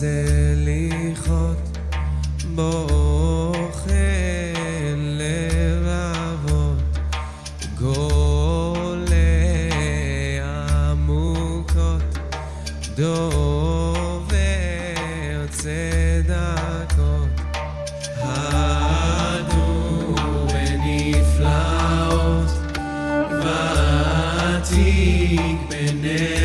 סליחות, בוחן לבבות, גולה עמוקות, דובר צדקות. הדו בנפלאות, ותיק בנפלאות.